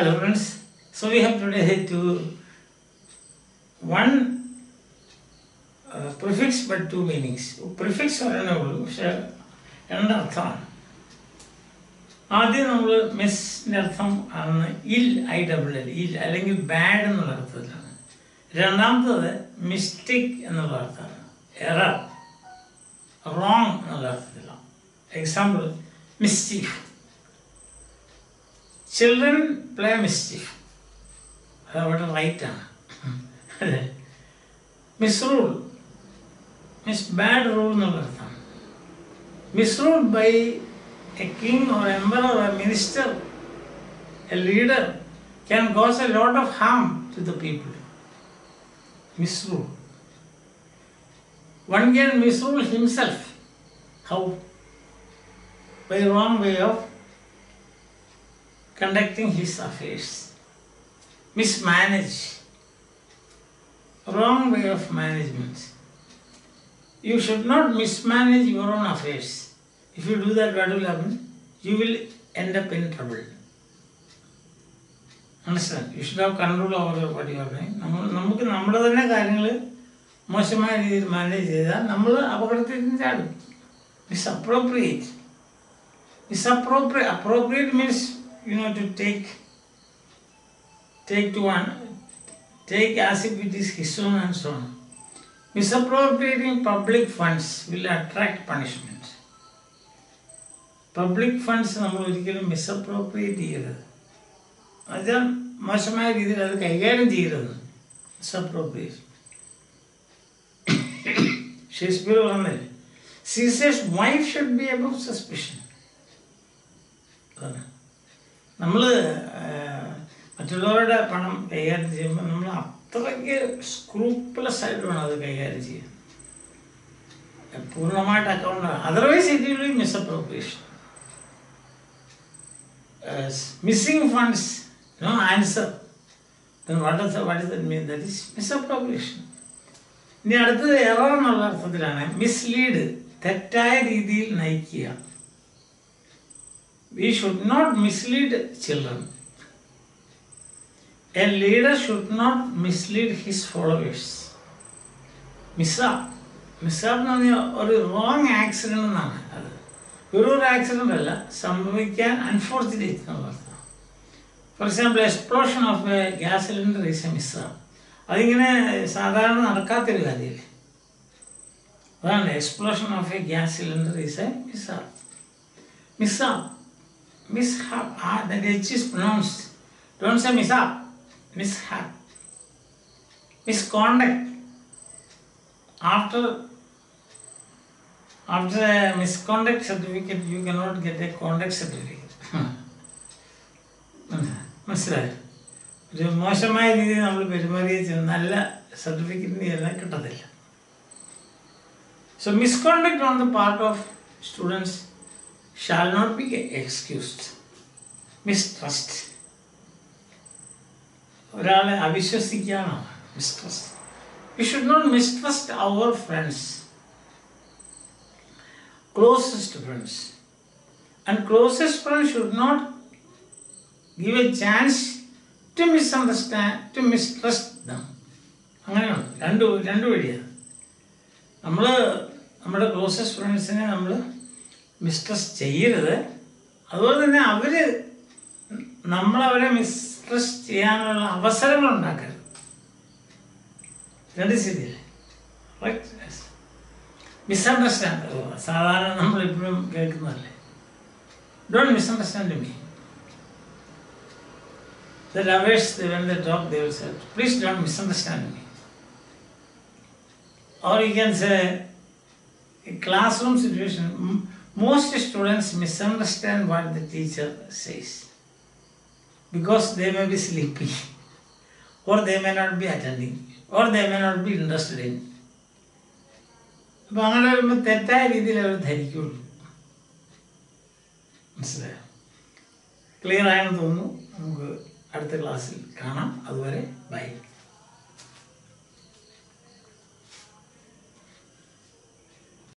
Hello friends. So we have today to one uh, prefix but two meanings. Prefix ഉള്ളൂ പക്ഷെ artham ആദ്യം നമ്മൾ മിസ്സിന്റെ അർത്ഥം ആണ് ഇൽ ഐ ഡബിൾ എൽ ഇൽ അല്ലെങ്കിൽ ബാഡ് എന്നുള്ള അർത്ഥത്തിലാണ്. രണ്ടാമത്തത് മിസ്റ്റേക്ക് എന്നുള്ള അർത്ഥമാണ്. എറർ റോങ് എന്നുള്ള അർത്ഥത്തിലാണ്. Example mischief children play mischief അത് അവിടെ റൈറ്റാണ് അതെ miss rule miss bad rule എന്നുള്ള അർത്ഥമാണ് miss rule by A king or emperor or minister A leader can cos a lot of Ham to the people miss rule one can miss rule himself how by wrong way of conducting his affairs. Mismanage. Wrong way of management. You should not mismanage your own affairs. If you do that, what will happen? You will end up in trouble. Understand? You should have control over what you are doing. നമ്മൾ നമുക്ക് നമ്മുടെ തന്നെ കാര്യങ്ങൾ മോശമായ രീതിയിൽ manage ചെയ്താൽ നമ്മൾ അപകടത്തിൽ ചാടും misappropriate misappropriate appropriate means you know to take take to one take as if it is his own and so on misappropriating public funds will attract punishment public funds നമ്മൾ ഒരിക്കലും മിസ്അപ്രോപ്രിയേറ്റ് ചെയ്യരുത് അത് മോശമായ രീതിയിൽ അത് കൈകാര്യം ചെയ്യരുത് മിസ്അപ്രോപ്രിയേഷൻ ഷേക്സ്പിയർ പറഞ്ഞില്ലേ Caesar's wife should be above suspicion അതാണ് നമ്മൾ മറ്റുള്ളവരുടെ പണം കൈകാര്യം ചെയ്യുമ്പോൾ നമ്മൾ അത്രയ്ക്ക് സ്ക്രൂപ്പ്ലെസ് ആയിട്ട് വേണം അത് കൈകാര്യം ചെയ്യാൻ. പൂർണമായിട്ട് account otherwise it will be misappropriation missing funds no answer what is what is mean that is misappropriation ഇനി അടുത്തത് എറർ എന്നുള്ള അർത്ഥത്തിലാണ് മിസ്ലീഡ് തെറ്റായ രീതിയിൽ നയിക്കുക. we should not mislead children. A leader should not mislead his followers. മിസ്സ മിസ്സ എന്ന് പറഞ്ഞാൽ ഒരു റോങ് ആക്സിഡൻ്റ് എന്നാണ് അത് വെറും ഒരു ആക്സിഡൻ്റ് അല്ല സംഭവിക്കാൻ അൺഫോർച്ചുനേറ്റ് എന്നുള്ള അർത്ഥം for example explosion of A gas cylinder is A മിസ്സ അതിങ്ങനെ സാധാരണ നടക്കാത്തൊരു കാര്യമല്ലേ അതാണ് explosion of A gas cylinder is A മിസ്സ മിസ്സ mishap. Ah, that H is pronounced. Don't say mishap. Mishap. Misconduct. After after a misconduct certificate, you cannot get a conduct certificate. മനസ്സിലായോ ഒരു മോശമായ രീതിയിൽ നമ്മൾ പെരുമാറിയ നല്ല സർട്ടിഫിക്കറ്റിന് എല്ലാം കിട്ടത്തില്ല so misconduct on the part of students shall not be excused. Mistrust. ഒരാളെ അവിശ്വസിക്കാനോ mistrust we should not mistrust our friends closest friends and closest friends should not give A chance to misunderstand to mistrust dum അങ്ങനെയാണ് രണ്ട് രണ്ട് വഴിയാണ് നമ്മൾ നമ്മുടെ closest ഫ്രണ്ട്സിനെ നമ്മൾ mistress ചെയ്യരുത് അതുപോലെ തന്നെ അവർ നമ്മളവരെ മിസ്ട്രസ് ചെയ്യാനുള്ള അവസരങ്ങൾ ഉണ്ടാക്കരുത് രണ്ട് ശരിയല്ലേ റൈറ്റ് മിസ്അണ്ടർസ്റ്റാൻഡ് സാധാരണ നമ്മളിപ്പോഴും കേൾക്കുന്നതല്ലേ don't misunderstand me The lovers, they, when they talk, they will say, please don't misunderstand me. Or you can say, a classroom situation, most students misunderstand what the teacher says because they may be sleepy or they may not be attending or they may not be interested in അപ്പം അങ്ങനെ വരുമ്പോൾ തെറ്റായ രീതിയിൽ അവർ ധരിക്കുള്ളൂ മനസ്സിലായോ clear ആയെന്ന് തോന്നുന്നു നമുക്ക് അടുത്ത ക്ലാസ്സിൽ കാണാം അതുവരെ ബൈ